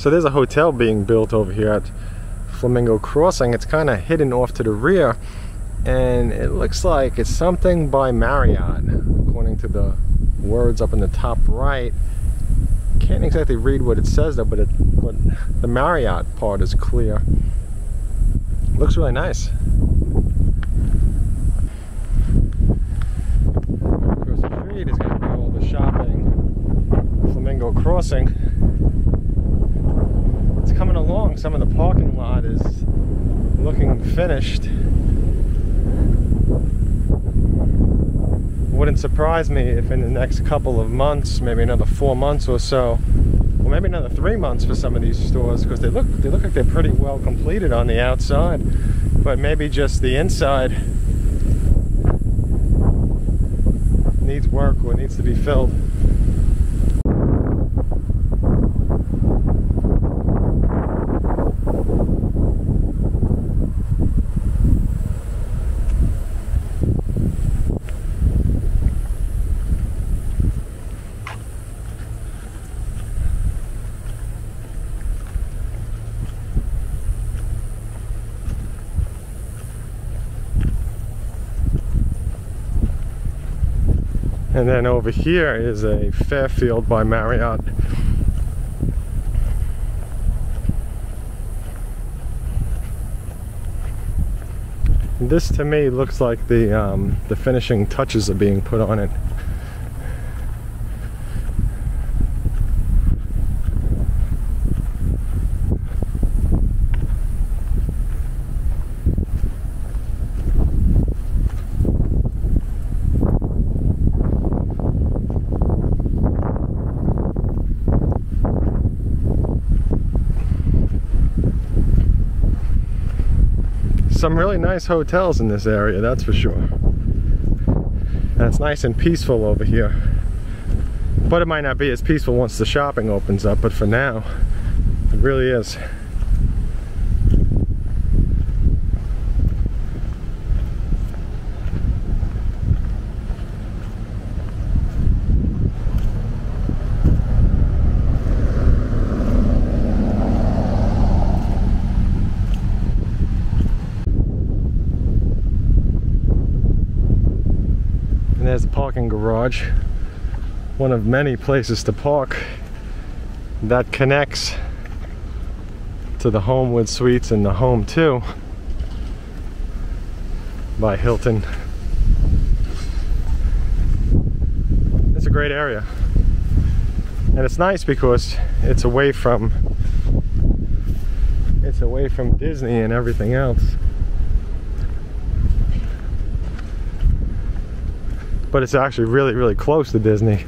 So there's a hotel being built over here at Flamingo Crossing. It's kind of hidden off to the rear and it looks like it's something by Marriott according to the words up in the top right. Can't exactly read what it says though but, it, but the Marriott part is clear. Looks really nice. Across the street is going to be all the shopping. Flamingo Crossing along some of the parking lot is looking finished wouldn't surprise me if in the next couple of months, maybe another four months or so, or maybe another three months for some of these stores, because they look they look like they're pretty well completed on the outside, but maybe just the inside needs work or needs to be filled. And then over here is a Fairfield by Marriott. This to me looks like the um, the finishing touches are being put on it. Some really nice hotels in this area, that's for sure. And it's nice and peaceful over here. But it might not be as peaceful once the shopping opens up, but for now, it really is. There's the parking garage. One of many places to park that connects to the Homewood Suites and the Home2 by Hilton. It's a great area. And it's nice because it's away from it's away from Disney and everything else. But it's actually really, really close to Disney.